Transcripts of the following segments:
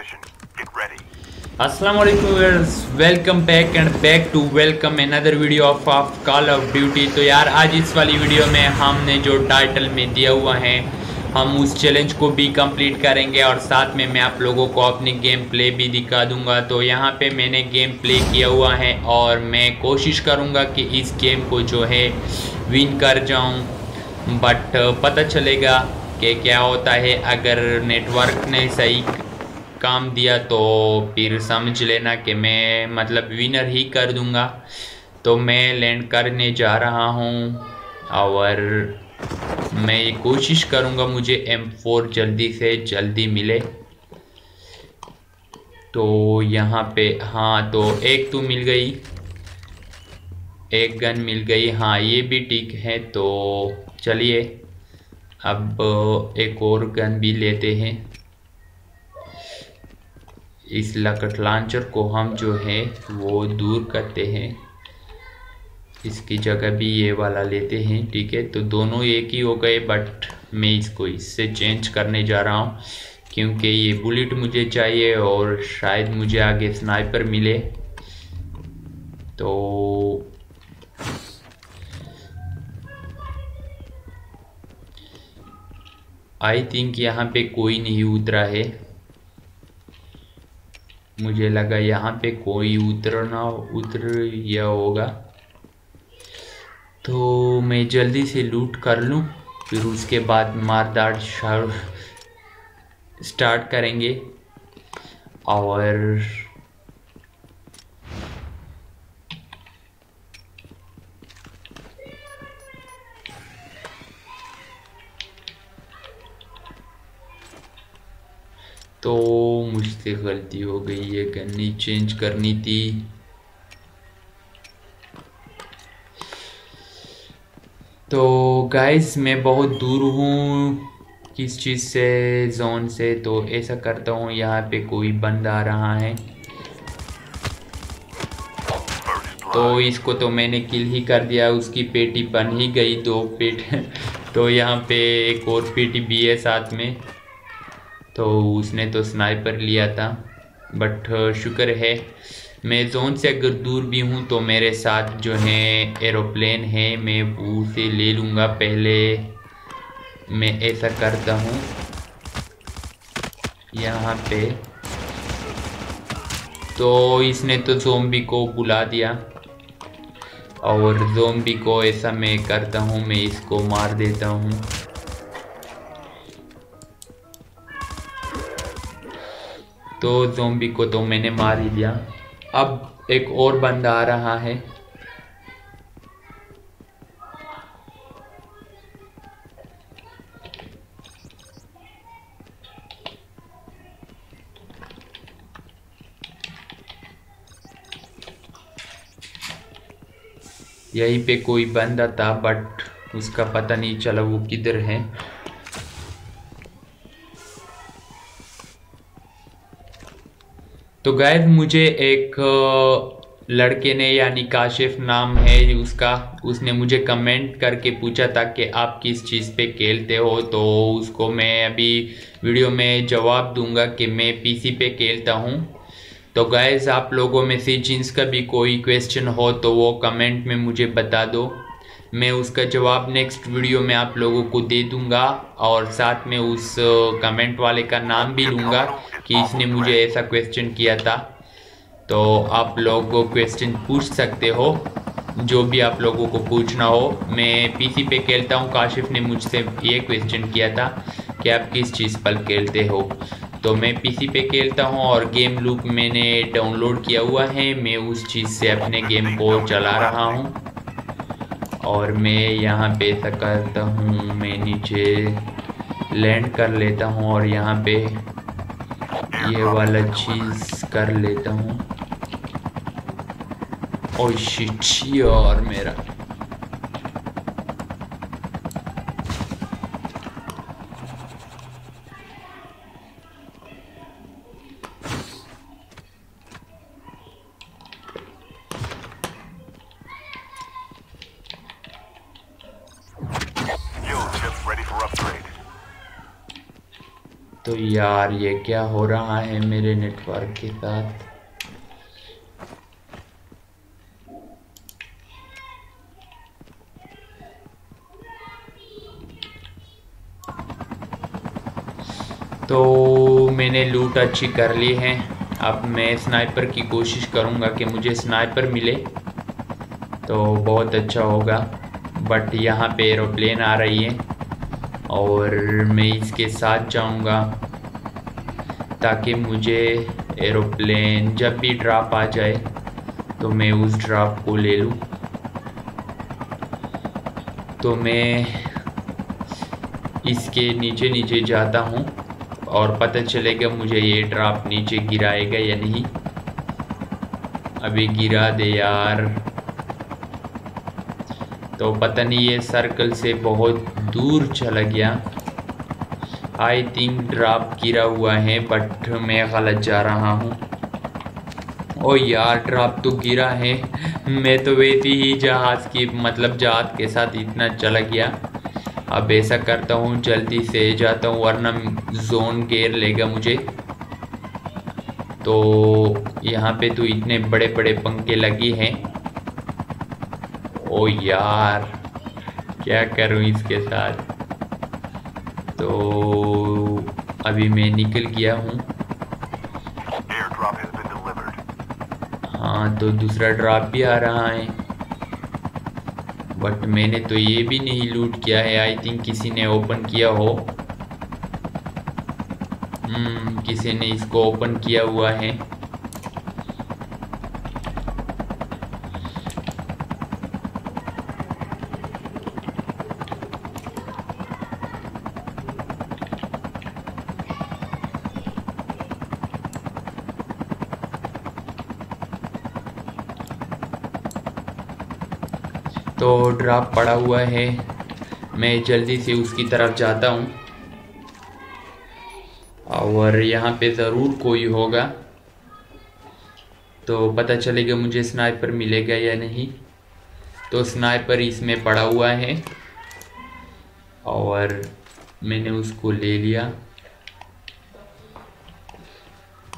position. Get ready. Viewers welcome back and back to welcome another video of, of Call of Duty तो यार आज इस वाली video में हमने जो टाइटल में दिया हुआ है हम उस चैलेंज को भी कंप्लीट करेंगे और साथ में मैं आप लोगों को अपनी गेम प्ले भी दिखा दूँगा तो यहाँ पे मैंने गेम प्ले किया हुआ है और मैं कोशिश करूँगा कि इस गेम को जो है विन कर जाऊँ बट पता चलेगा कि क्या होता है अगर नेटवर्क ने सही काम दिया तो फिर समझ लेना कि मैं मतलब विनर ही कर दूँगा। तो मैं लैंड करने जा रहा हूँ और मैं ये कोशिश करूँगा मुझे M4 जल्दी से जल्दी मिले। तो यहाँ पे हाँ तो एक तो मिल गई। एक गन मिल गई। हाँ ये भी ठीक है। तो चलिए, अब एक और गन भी लेते हैं। इस लकट लांचर को हम जो है, वो दूर करते हैं। इसकी जगह भी ये वाला लेते हैं, ठीक है? तो दोनों एक ही हो गए बट मैं इसको इससे चेंज करने जा रहा हूँ, क्योंकि ये बुलेट मुझे चाहिए और शायद मुझे आगे स्नाइपर मिले। तो आई थिंक यहाँ पे कोई नहीं उतरा है। मुझे लगा यहाँ पे कोई उतरना उतर या होगा। तो मैं जल्दी से लूट कर लूँ, फिर उसके बाद मारदार स्टार्ट करेंगे। और तो मुझसे गलती हो गई, ये गन्नी चेंज करनी थी। तो गाइस मैं बहुत दूर हूँ किस चीज़ से जोन से तो ऐसा करता हूँ, यहाँ पे कोई बंद आ रहा है। तो इसको तो मैंने किल ही कर दिया, उसकी पेटी बन ही गई दो पेट। तो यहाँ पे एक और पेटी भी है साथ में। तो उसने तो स्नाइपर लिया था। बट शुक्र है, मैं जोन से अगर दूर भी हूँ तो मेरे साथ जो है एरोप्लेन है, मैं उसे ले लूँगा। पहले मैं ऐसा करता हूँ। यहाँ पे। तो इसने तो जोम्बी को बुला दिया। और जोम्बी को ऐसा मैं करता हूँ, मैं इसको मार देता हूँ। तो जोम्बी को तो मैंने मार ही दिया। अब एक और बंदा आ रहा है। यहीं पे कोई बंदा था बट उसका पता नहीं चला वो किधर है। तो गैर मुझे एक लड़के ने यानी काशिफ नाम है उसका, उसने मुझे कमेंट करके पूछा था कि आप किस चीज़ पे खेलते हो तो उसको मैं अभी वीडियो में जवाब दूँगा कि मैं पीसी पे खेलता हूँ। तो गैस आप लोगों में से जिनका भी कोई क्वेश्चन हो तो वो कमेंट में मुझे बता दो। मैं उसका जवाब नेक्स्ट वीडियो में आप लोगों को दे दूँगा और साथ में उस कमेंट वाले का नाम भी लूँगा कि इसने मुझे ऐसा क्वेश्चन किया था। तो आप लोग क्वेश्चन पूछ सकते हो, जो भी आप लोगों को पूछना हो। मैं पीसी पे खेलता हूँ, काशिफ ने मुझसे ये क्वेश्चन किया था कि आप किस चीज़ पर खेलते हो। तो मैं पीसी पे खेलता हूँ और गेम लूप मैंने डाउनलोड किया हुआ है। मैं उस चीज़ से अपने गेम को चला रहा हूँ। और मैं यहाँ पे सकता हूँ। मैं नीचे लैंड कर लेता हूँ और यहाँ पे ये वाला चीज़ कर लेता हूँ। और शिट यार मेरा। यार, ये क्या हो रहा है मेरे नेटवर्क के साथ? तो मैंने लूट अच्छी कर ली है। अब मैं स्नाइपर की कोशिश करूँगा कि मुझे स्नाइपर मिले। तो बहुत अच्छा होगा। बट यहाँ पे एरोप्लेन आ रही है और मैं इसके साथ जाऊँगा। ताकि मुझे एरोप्लेन जब भी ड्राप आ जाए तो मैं उस ड्राप को ले लूँ। तो मैं इसके नीचे नीचे जाता हूँ और पता चलेगा मुझे ये ड्राप नीचे गिराएगा या नहीं। अभी गिरा दे यार। तो पता नहीं, ये सर्कल से बहुत दूर चला गया। आई थिंक ड्रॉप गिरा हुआ है बट मैं गलत जा रहा हूँ। ओ यार ड्रॉप तो गिरा है। मैं तो वैसे ही जहाज़ की मतलब जहाज़ के साथ इतना चला गया। अब ऐसा करता हूँ, जल्दी से जाता हूँ, वरना जोन घेर लेगा मुझे। तो यहाँ पे तो इतने बड़े बड़े पंखे लगे हैं। ओ यार, क्या करूँ इसके साथ? तो अभी मैं निकल गया हूँ। हाँ तो दूसरा ड्रॉप भी आ रहा है। बट मैंने तो ये भी नहीं लूट किया है। आई थिंक किसी ने ओपन किया हो। हम्म किसी ने इसको ओपन किया हुआ है। तो ड्राप पड़ा हुआ है। मैं जल्दी से उसकी तरफ़ जाता हूँ। और यहाँ पे ज़रूर कोई होगा। तो पता चलेगा मुझे स्नाइपर मिलेगा या नहीं। तो स्नाइपर इसमें पड़ा हुआ है। और मैंने उसको ले लिया।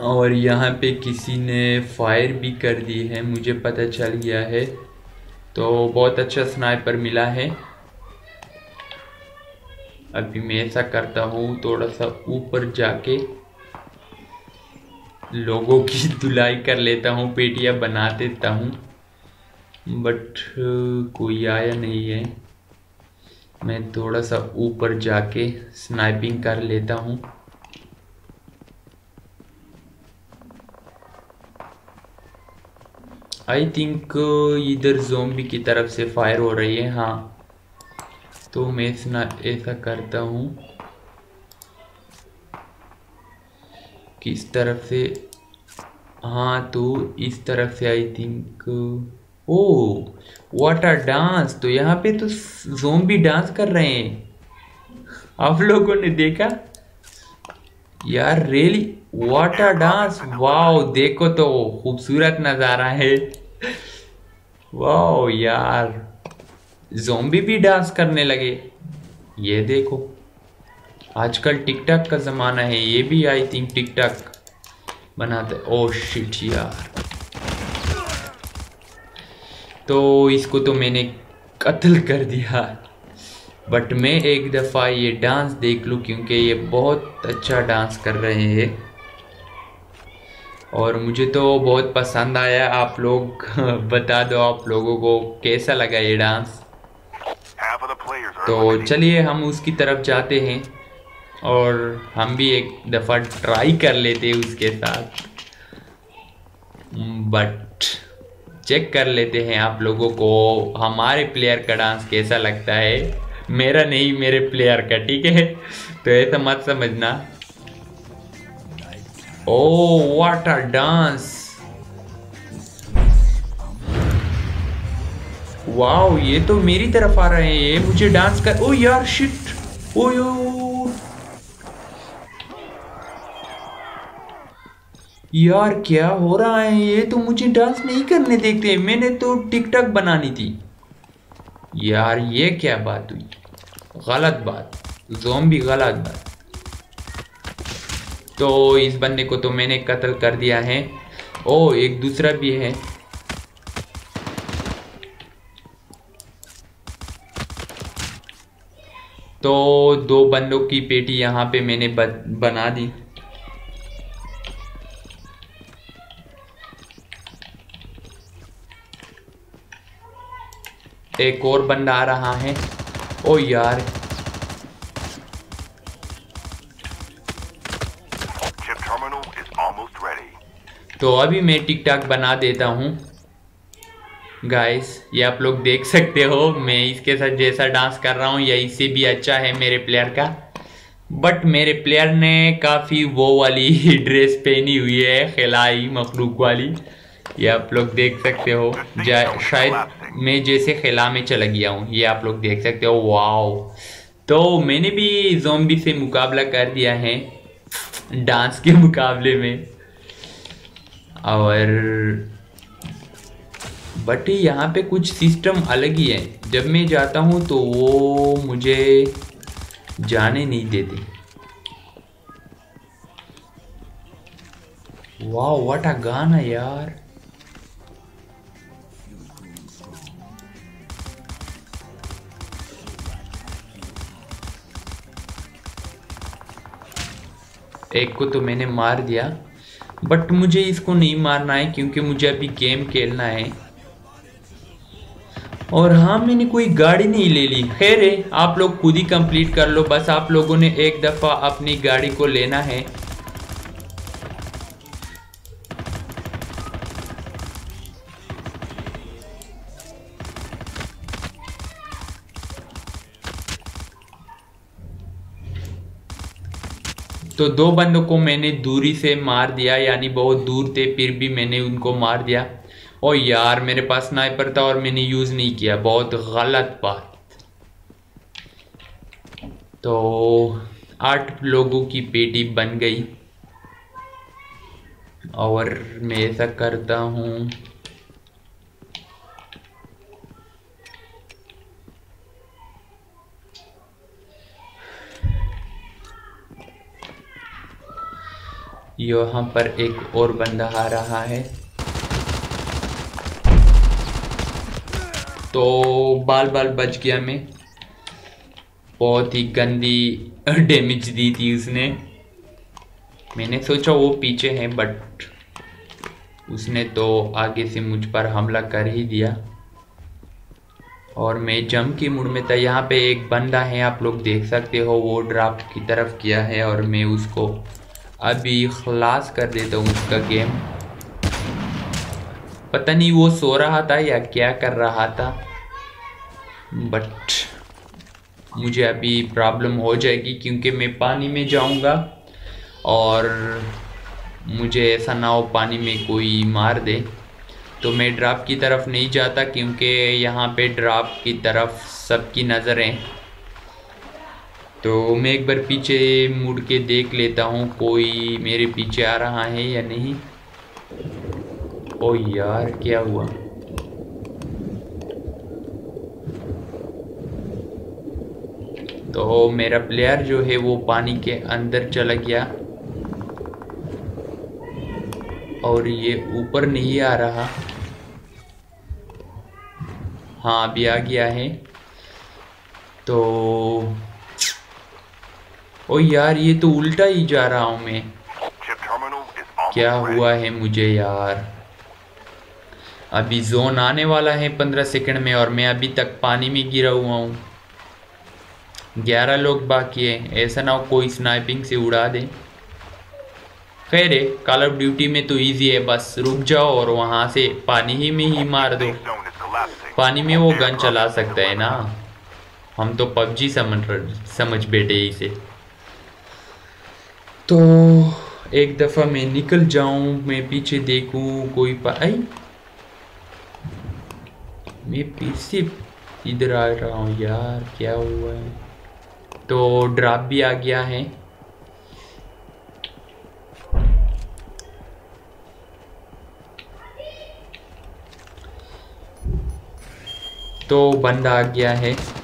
और यहाँ पे किसी ने फायर भी कर दी है। मुझे पता चल गया है। तो बहुत अच्छा स्नाइपर मिला है। अभी मैं ऐसा करता हूँ थोड़ा सा ऊपर जाके लोगों की धुलाई कर लेता हूँ, पेटियाँ बना देता हूँ। बट, कोई आया नहीं है। मैं थोड़ा सा ऊपर जाके स्नाइपिंग कर लेता हूँ। आई थिंक uh, इधर जोम्बी की तरफ़ से फायर हो रही है हाँ। तो मैं इतना ऐसा करता हूँ किस तरफ़ से हाँ तो इस तरफ़ से I think oh water dance तो यहाँ पे तो जोम्बी डांस कर रहे हैं। आप लोगों ने देखा? यार रियली वाटर डांस वाओ देखो तो खूबसूरत नज़ारा है। वाह यार। जोम्बी भी डांस करने लगे। ये देखो। आजकल टिकटॉक का ज़माना है, ये भी आई थिंक टिकटॉक बनाते। ओ शिट यार। तो इसको तो मैंने कत्ल कर दिया। बट मैं एक दफ़ा ये डांस देख लूँ, क्योंकि ये बहुत अच्छा डांस कर रहे हैं। और मुझे तो बहुत पसंद आया। आप लोग बता दो आप लोगों को कैसा लगा ये डांस? तो चलिए हम उसकी तरफ़ जाते हैं और हम भी एक दफ़ा ट्राई कर लेते उसके साथ। बट चेक कर लेते हैं आप लोगों को हमारे प्लेयर का डांस कैसा लगता है। मेरा नहीं मेरे प्लेयर का ठीक है? तो ऐसा मत समझना। Oh, what a dance! Wow ये तो मेरी तरफ़ आ रहे हैं ये मुझे डांस कर ओ यार शिट ओ यो यार क्या हो रहा है? ये तो मुझे डांस नहीं करने देखते मैंने तो टिकटॉक बनानी थी। यार ये क्या बात हुई? गलत बात। जोम भी गलत बात। तो इस बंदे को तो मैंने कत्ल कर दिया है। ओ, एक दूसरा भी है। तो दो बंदों की पेटी यहाँ पे मैंने बना दी। एक और बंदा आ रहा है। ओ, यार। तो अभी मैं टिक टाक बना देता हूँ। गाइस ये आप लोग देख सकते हो, मैं इसके साथ जैसा डांस कर रहा हूँ या इससे भी अच्छा है मेरे प्लेयर का। बट मेरे प्लेयर ने काफ़ी वो वाली ड्रेस पहनी हुई है, खिलाई, मखलूक वाली। ये आप लोग देख सकते हो शायद मैं जैसे खिला में चला गया हूँ, ये आप लोग देख सकते हो वाओ तो मैंने भी जोम्बी से मुकाबला कर दिया है, डांस के मुकाबले में। और बट यहाँ पे कुछ सिस्टम अलग ही है। जब मैं जाता हूँ तो वो मुझे जाने नहीं देते। वाह व्हाट अ गाना यार। एक को तो मैंने मार दिया। बट मुझे इसको नहीं मारना है क्योंकि मुझे अभी गेम खेलना है। और हाँ मैंने कोई गाड़ी नहीं ले ली। खैर है, आप लोग खुद ही कंप्लीट कर लो। बस आप लोगों ने एक दफ़ा अपनी गाड़ी को लेना है। तो दो बंदों को मैंने दूरी से मार दिया, यानी बहुत दूर थे, फिर भी मैंने उनको मार दिया। और यार, मेरे पास स्नाइपर था और मैंने यूज़ नहीं किया। बहुत गलत बात। तो आठ लोगों की पेटी बन गई। और मैं ऐसा करता हूँ। यहाँ पर एक और बंदा आ रहा है। तो बाल बाल बच गया मैं। बहुत ही गंदी डैमेज दी थी उसने। मैंने सोचा वो पीछे है बट उसने तो आगे से मुझ पर हमला कर ही दिया। और मैं जम की मुड़ में था। यहाँ पे एक बंदा है, आप लोग देख सकते हो, वो ड्राफ्ट की तरफ़ किया है और मैं उसको अभी खलास कर देता हूँ उसका गेम। पता नहीं वो सो रहा था या क्या कर रहा था। बट मुझे अभी प्रॉब्लम हो जाएगी क्योंकि मैं पानी में जाऊँगा और मुझे ऐसा ना हो पानी में कोई मार दे। तो मैं ड्राप की तरफ़ नहीं जाता क्योंकि यहाँ पे ड्राप की तरफ़ सबकी नज़रें तो मैं एक बार पीछे मुड़ के देख लेता हूँ, कोई मेरे पीछे आ रहा है या नहीं। ओ यार, क्या हुआ? तो मेरा प्लेयर जो है वो पानी के अंदर चला गया। और ये ऊपर नहीं आ रहा। हाँ अभी आ गया है। तो ओ यार ये तो उल्टा ही जा रहा हूँ मैं। क्या हुआ है मुझे यार? अभी जोन आने वाला है पंद्रह सेकंड में और मैं अभी तक पानी में गिरा हुआ हूँ। ग्यारह लोग बाकी है। ऐसा ना हो कोई स्नाइपिंग से उड़ा दे। खैर है कॉल ऑफ़ ड्यूटी में तो इजी है। बस रुक जाओ और वहाँ से पानी ही में ही मार दो। पानी में वो गन चला सकता है ना? हम तो पबजी समझ समझ बैठे इसे। तो एक दफ़ा मैं निकल जाऊँ, मैं पीछे देखूँ कोई पाई मैं पीछे इधर आ रहा हूँ, यार, क्या हुआ है? तो ड्राप भी आ गया है। तो बंदा आ गया है।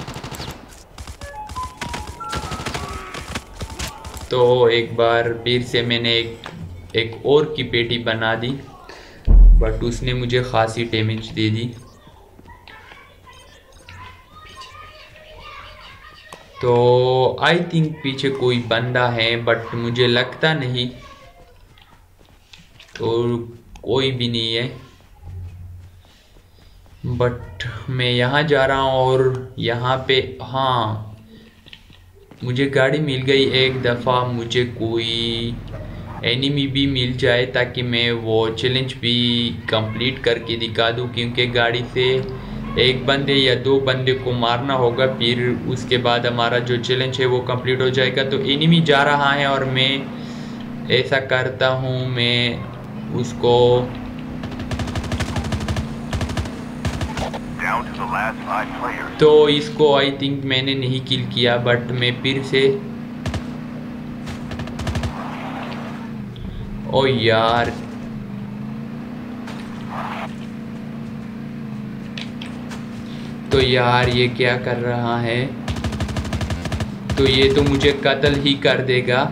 तो एक बार फिर से मैंने एक एक और की पेटी बना दी बट उसने मुझे खासी डैमेज दे दी। तो आई थिंक पीछे कोई बंदा है बट मुझे लगता नहीं तो कोई भी नहीं है। बट मैं यहाँ जा रहा हूँ और यहाँ पे हाँ मुझे गाड़ी मिल गई एक दफ़ा, मुझे कोई एनिमी भी मिल जाए ताकि मैं वो चैलेंज भी कंप्लीट करके दिखा दूँ, क्योंकि गाड़ी से एक बंदे या दो बंदे को मारना होगा, फिर उसके बाद हमारा जो चैलेंज है वो कंप्लीट हो जाएगा। तो एनिमी जा रहा है और मैं ऐसा करता हूँ, मैं उसको तो इसको आई थिंक मैंने नहीं किल किया बट मैं फिर से ओ यार। तो यार ये क्या कर रहा है? तो ये तो मुझे कत्ल ही कर देगा।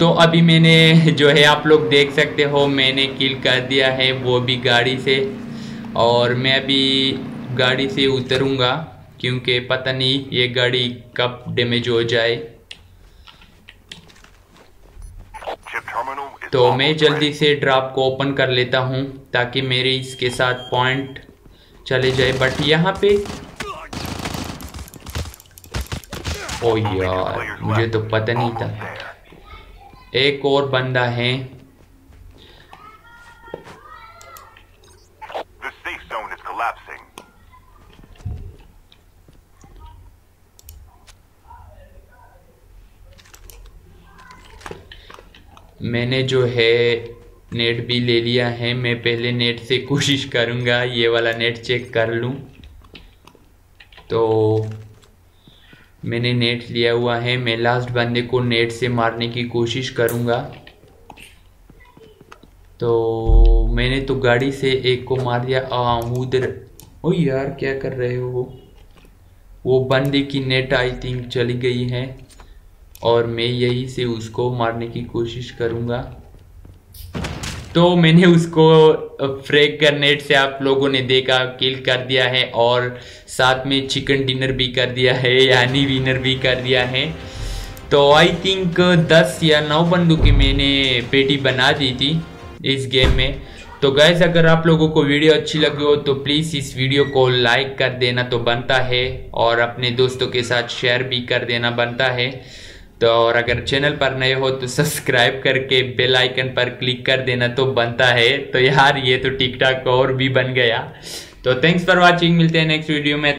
तो अभी मैंने जो है आप लोग देख सकते हो, मैंने किल कर दिया है वो भी गाड़ी से। और मैं अभी गाड़ी से उतरूँगा, क्योंकि पता नहीं ये गाड़ी कब डैमेज हो जाए। तो मैं जल्दी से ड्रॉप को ओपन कर लेता हूँ, ताकि मेरे इसके साथ पॉइंट चले जाए। बट यहाँ पे ओ यार, मुझे तो पता नहीं था। एक और बंदा है। मैंने जो है नेट भी ले लिया है, मैं पहले नेट से कोशिश करूँगा ये वाला नेट चेक कर लूँ। तो मैंने नेट लिया हुआ है, मैं लास्ट बंदे को नेट से मारने की कोशिश करूँगा। तो मैंने तो गाड़ी से एक को मार दिया उधर। ओ यार, क्या कर रहे हो? वो बंदे की नेट आई थिंक चली गई है। और मैं यही से उसको मारने की कोशिश करूँगा। तो मैंने उसको फ्रेक नेट से आप लोगों ने देखा, किल कर दिया है और साथ में चिकन डिनर भी कर दिया है, यानी विनर भी कर दिया है। तो आई थिंक 10 या 9 बंदूक की मैंने पेटी बना दी थी इस गेम में। तो गैस अगर आप लोगों को वीडियो अच्छी लगी हो तो प्लीज़ इस वीडियो को लाइक कर देना तो बनता है और अपने दोस्तों के साथ शेयर भी कर देना बनता है। तो और अगर चैनल पर नए हो तो सब्सक्राइब करके बेल आइकन पर क्लिक कर देना तो बनता है। तो यार, ये तो टिकटॉक और भी बन गया। तो थैंक्स फॉर वाचिंग मिलते हैं नेक्स्ट वीडियो में।